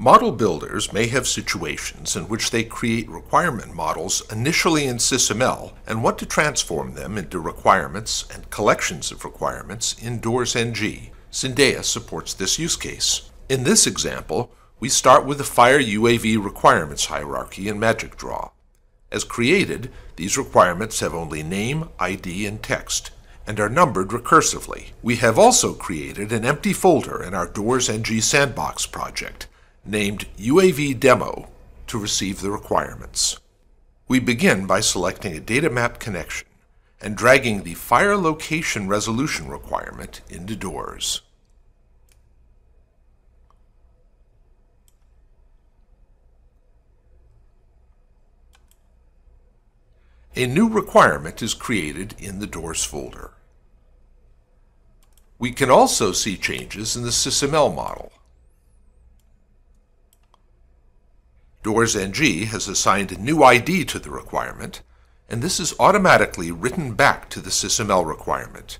Model builders may have situations in which they create requirement models initially in SysML and want to transform them into requirements and collections of requirements in Doors NG. Syndeia supports this use case. In this example, we start with the Fire UAV requirements hierarchy in MagicDraw. As created, these requirements have only name, ID, and text, and are numbered recursively. We have also created an empty folder in our Doors NG Sandbox project named UAV Demo to receive the requirements. We begin by selecting a data map connection and dragging the fire location resolution requirement into doors. A new requirement is created in the doors folder. We can also see changes in the SysML model. Doors NG has assigned a new ID to the requirement, and this is automatically written back to the SysML requirement.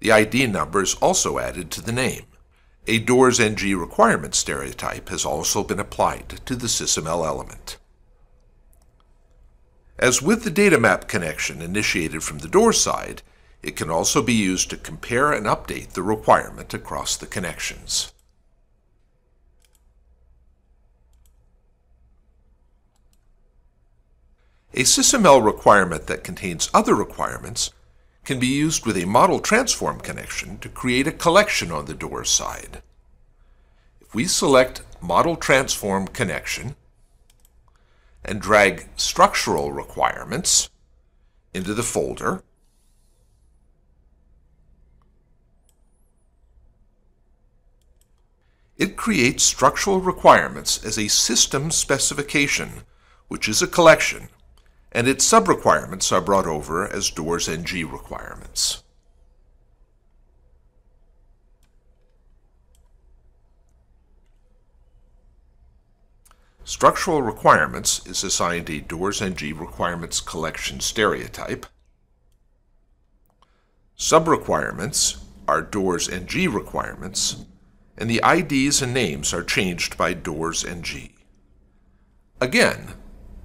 The ID number is also added to the name. A Doors NG requirement stereotype has also been applied to the SysML element. As with the data map connection initiated from the door side, it can also be used to compare and update the requirement across the connections. A SysML requirement that contains other requirements can be used with a model transform connection to create a collection on the door side. If we select Model Transform Connection and drag Structural Requirements into the folder, it creates structural requirements as a system specification, which is a collection and its sub-requirements are brought over as Doors NG requirements. Structural requirements is assigned a Doors NG requirements collection stereotype. Sub-requirements are Doors NG requirements, and the IDs and names are changed by Doors NG. Again,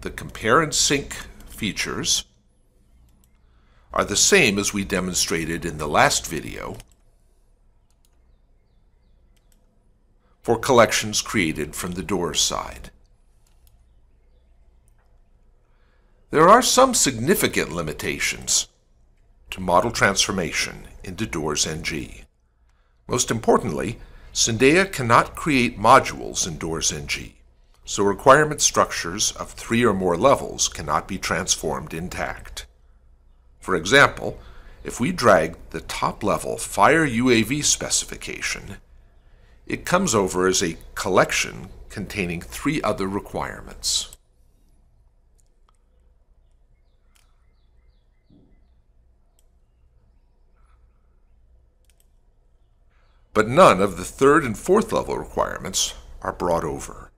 the compare and sync features are the same as we demonstrated in the last video for collections created from the doors side. There are some significant limitations to model transformation into Doors NG. Most importantly, Syndeia cannot create modules in Doors NG so requirement structures of three or more levels cannot be transformed intact. For example, if we drag the top level Fire UAV specification, it comes over as a collection containing three other requirements. But none of the third and fourth level requirements are brought over.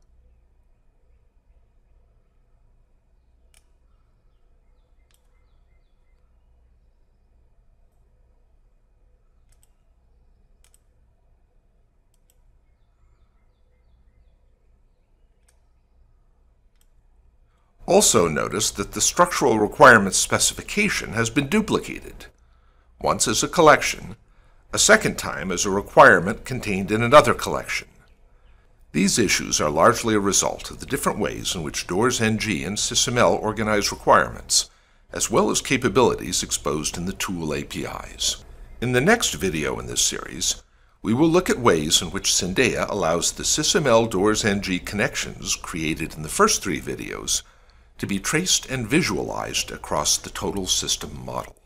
Also notice that the structural requirements specification has been duplicated, once as a collection, a second time as a requirement contained in another collection. These issues are largely a result of the different ways in which Doors NG and SysML organize requirements, as well as capabilities exposed in the tool APIs. In the next video in this series, we will look at ways in which Syndeia allows the SysML Doors NG connections created in the first three videos to be traced and visualized across the total system model.